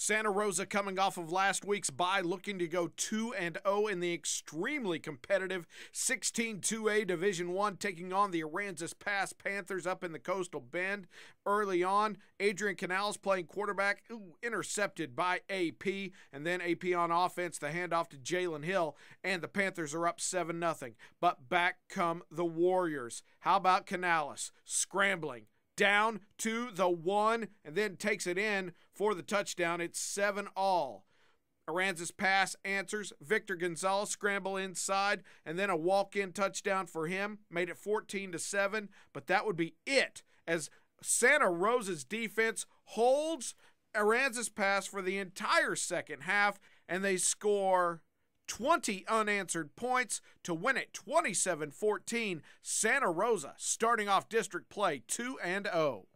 Santa Rosa coming off of last week's bye, looking to go 2 and 0 in the extremely competitive 16-2A Division 1, taking on the Aransas Pass Panthers up in the Coastal Bend. Early on, Adrian Canales playing quarterback, ooh, intercepted by AP, and then AP on offense, the handoff to Jalen Hill, and the Panthers are up 7 0. But back come the Warriors. How about Canales scrambling? Down to the one and then takes it in for the touchdown. It's seven all. Aransas pass answers. Victor Gonzalez scramble inside and then a walk-in touchdown for him. Made it 14 to 7, but that would be it as Santa Rosa's defense holds Aransas pass for the entire second half and they score 20 unanswered points to win it 27 14. Santa Rosa starting off district play 2 and 0.